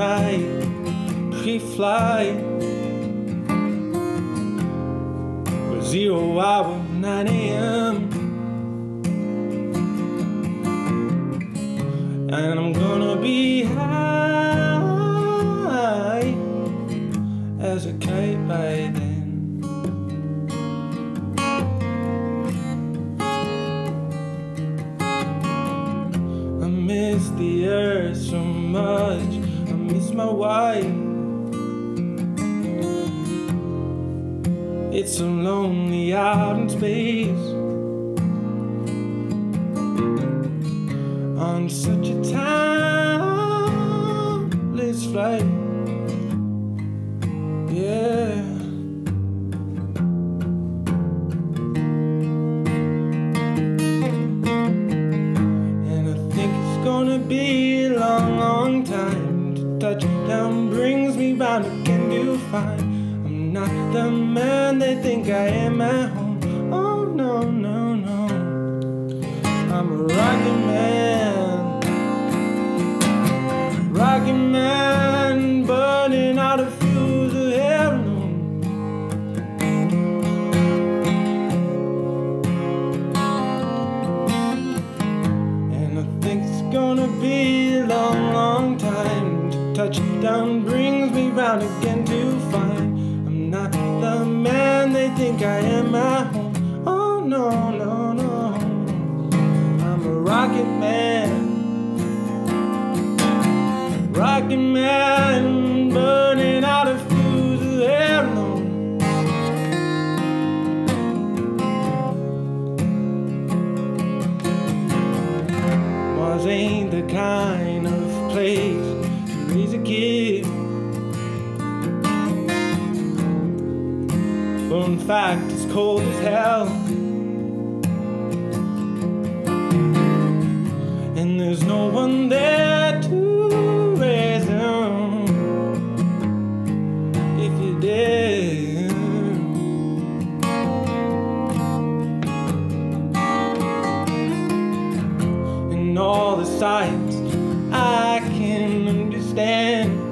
night, pre-flight. Zero hour, 9 a.m. And I'm gonna be high as a kite by then. I miss the earth so much. Miss my wife. It's so lonely out in space. On such a timeless flight. Yeah. And I think it's gonna be a long, long time to touch down brings me round again to find I'm not the man they think I am at home. Oh no, no, no. I'm a rocket man. Rocket man burning out a fuse of no. And I think it's gonna be time to touch down brings me round again to find I'm not the man they think I am at home. Oh no, no, no. I'm a rocket man. Rocket man burning out of hell no. Mars ain't the kind kid. But in fact, it's cold as hell. I can understand.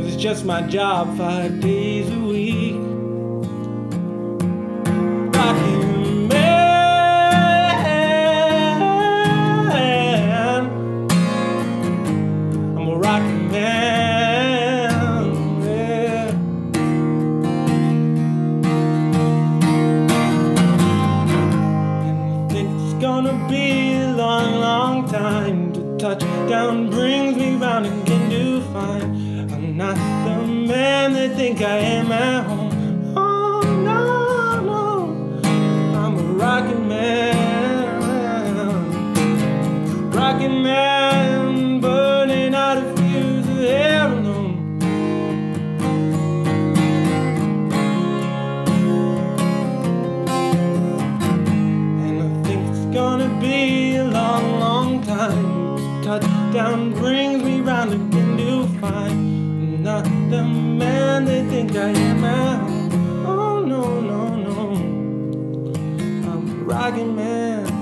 it's just my job five days a week. Man. I'm a man. Gonna be a long, long time to touch down. Brings me round again to find I'm not the man they think I am at home. Oh no, no, I'm a rocket man, rocket man, Touchdown brings me round again to find I'm not the man they think I am at. Oh no, no, no. I'm a rocket man.